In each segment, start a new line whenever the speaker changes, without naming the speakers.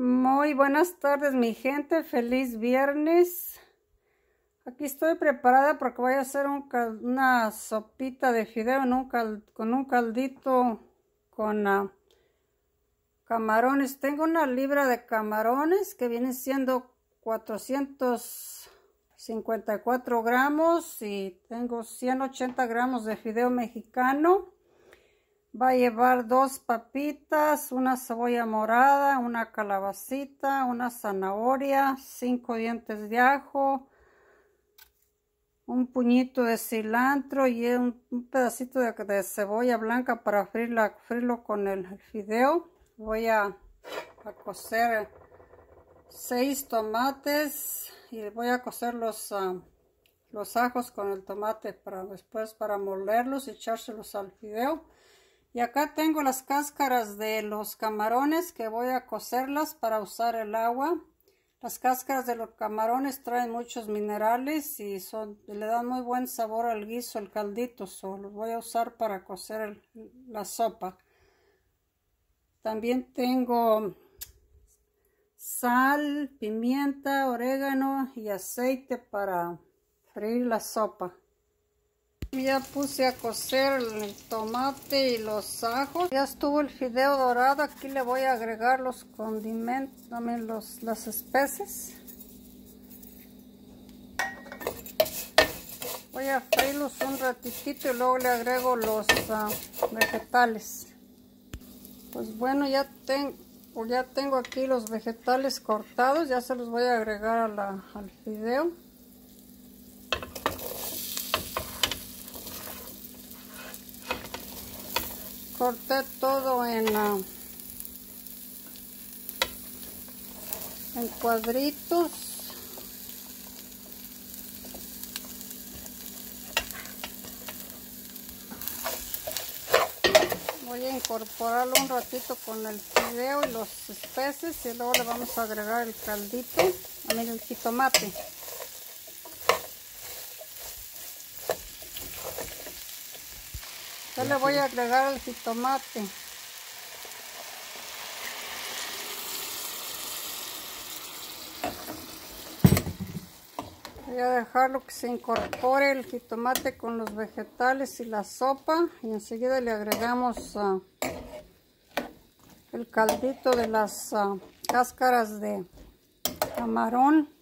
Muy buenas tardes mi gente, feliz viernes. Aquí estoy preparada porque voy a hacer una sopita de fideo con un caldito con uh, camarones. Tengo una libra de camarones que viene siendo 454 gramos y tengo 180 gramos de fideo mexicano. Va a llevar dos papitas, una cebolla morada, una calabacita, una zanahoria, cinco dientes de ajo, un puñito de cilantro y un, pedacito de, cebolla blanca para freírlo con el, fideo. Voy a, cocer seis tomates y voy a cocer los, ah, los ajos con el tomate para después para molerlos y echárselos al fideo. Y acá tengo las cáscaras de los camarones que voy a cocerlas para usar el agua. Las cáscaras de los camarones traen muchos minerales y le dan muy buen sabor al guiso, el caldito. So, los voy a usar para cocer la sopa. También tengo sal, pimienta, orégano y aceite para freír la sopa. Ya puse a cocer el tomate y los ajos. Ya estuvo el fideo dorado. Aquí le voy a agregar los condimentos, también los, las especies. Voy a freírlos un ratitito y luego le agrego los ah, vegetales. Pues bueno, ya, tengo ya tengo aquí los vegetales cortados. Ya se los voy a agregar al fideo. Corté todo en, en cuadritos voy a incorporarlo un ratito con el fideo y los especies y luego le vamos a agregar el caldito, a mí el jitomate. Yo le voy a agregar el jitomate. Voy a dejarlo que se incorpore el jitomate con los vegetales y la sopa y enseguida le agregamos ah, el caldito de las ah, cáscaras de camarón.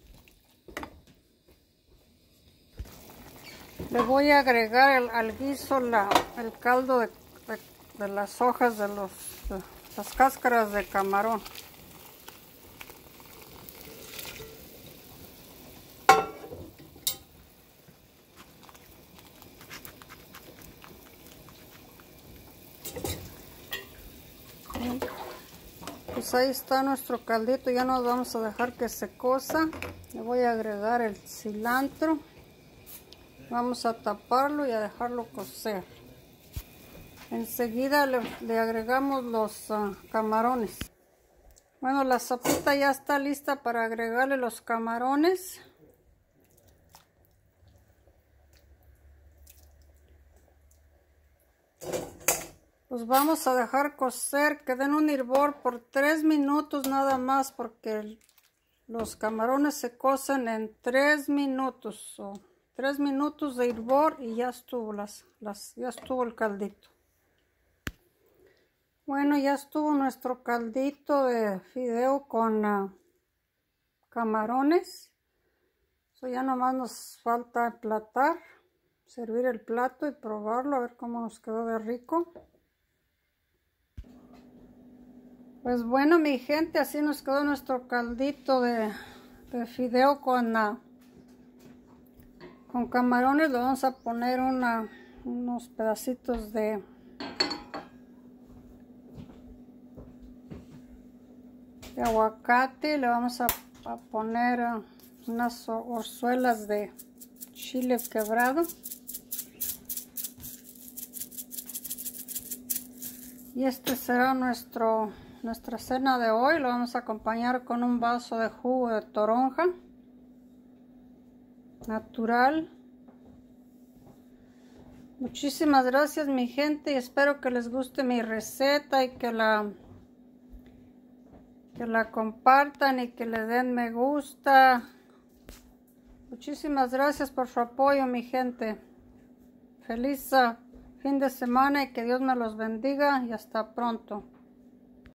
Le voy a agregar al guiso el caldo de, las hojas de, los, las cáscaras de camarón. Pues ahí está nuestro caldito, ya nos vamos a dejar que se cosa. Le voy a agregar el cilantro. Vamos a taparlo y a dejarlo cocer. Enseguida le, agregamos los ah, camarones. Bueno, la sopita ya está lista para agregarle los camarones. Los vamos a dejar cocer, que den un hervor por 3 minutos nada más porque los camarones se cocen en 3 minutos. Tres minutos de hervor y ya estuvo las, las, ya estuvo el caldito. Bueno, ya estuvo nuestro caldito de fideo con ah, camarones. Eso ya nomás nos falta platar, servir el plato y probarlo, a ver cómo nos quedó de rico. Pues bueno, mi gente, así nos quedó nuestro caldito de, de fideo con uh, con camarones le vamos a poner unos pedacitos de de aguacate le vamos a, poner uh, unas orzuelas de chile quebrado. Y este será nuestro nuestra cena de hoy lo vamos a acompañar con un vaso de jugo de toronja natural. Muchísimas gracias mi gente y espero que les guste mi receta y que la que la compartan y que le den me gusta. Muchísimas gracias por su apoyo, mi gente. Feliz ah, fin de semana y que Dios me los bendiga y hasta pronto.